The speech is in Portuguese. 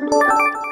Música